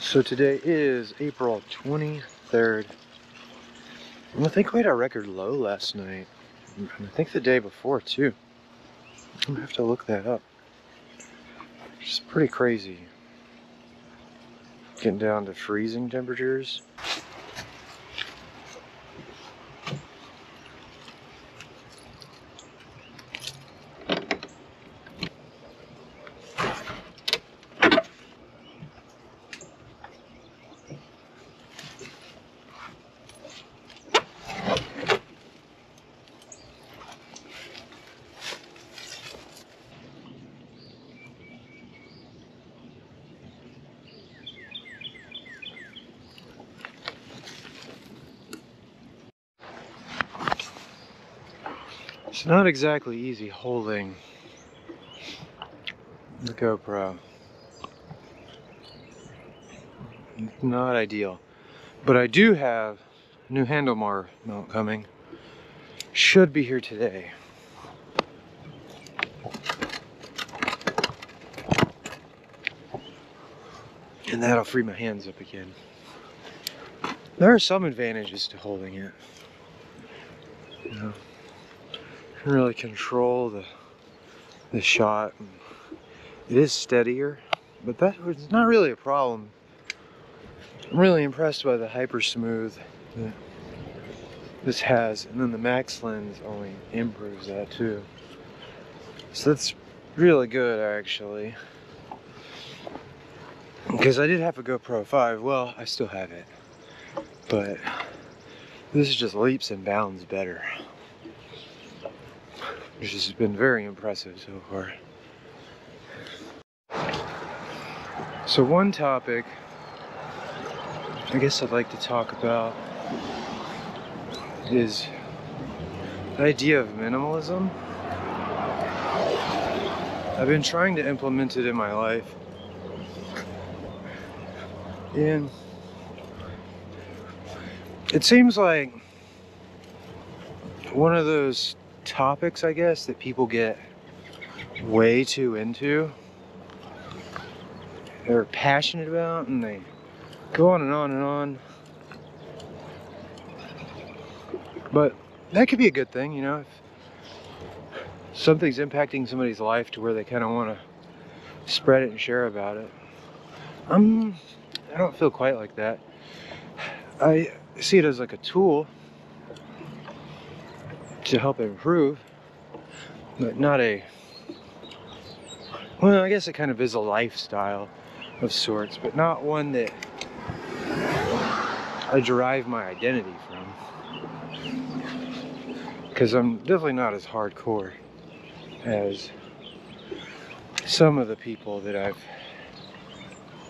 So today is April 23rd. And I think we had our record low last night. And I think the day before too. I'm gonna have to look that up. It's pretty crazy. Getting down to freezing temperatures. It's not exactly easy holding the GoPro. Not ideal. But I do have a new handlebar mount coming. Should be here today. And that'll free my hands up again. There are some advantages to holding it. You know, can really control the the shot. It is steadier, but that was not really a problem. I'm really impressed by the hyper smooth that this has, and then the max lens only improves that too. So that's really good actually. Because I did have a GoPro 5, well, I still have it. But this is just leaps and bounds better. Which has been very impressive so far. So one topic I guess I'd like to talk about is the idea of minimalism. I've been trying to implement it in my life. And it seems like one of those topics, I guess, that people get way too into. They're passionate about and they go on and on and on. But that could be a good thing, you know, if something's impacting somebody's life to where they kind of want to spread it and share about it. I'm I don't feel quite like that. I see it as like a tool to help improve, but not a. Well, I guess it kind of is a lifestyle of sorts, but not one that I derive my identity from. Because I'm definitely not as hardcore as some of the people that I've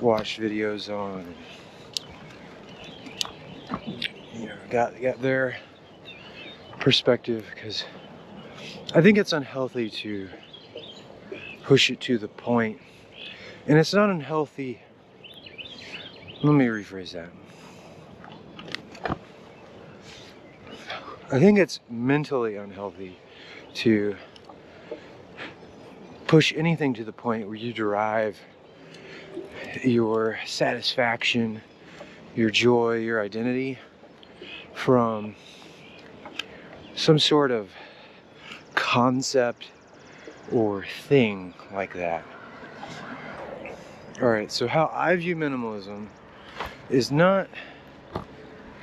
watched videos on. You know, got got their perspective because I think it's unhealthy to push it to the point, and it's not unhealthy. Let me rephrase that. I think it's mentally unhealthy to push anything to the point where you derive your satisfaction, your joy, your identity from some sort of concept or thing like that. All right, so how I view minimalism is not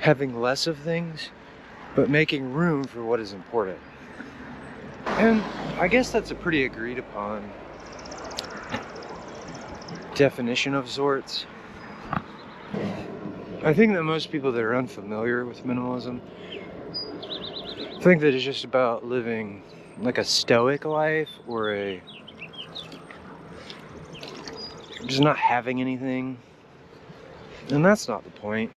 having less of things, but making room for what is important. And I guess that's a pretty agreed upon definition of sorts. I think that most people that are unfamiliar with minimalism think that it's just about living like a stoic life or a just not having anything. And that's not the point.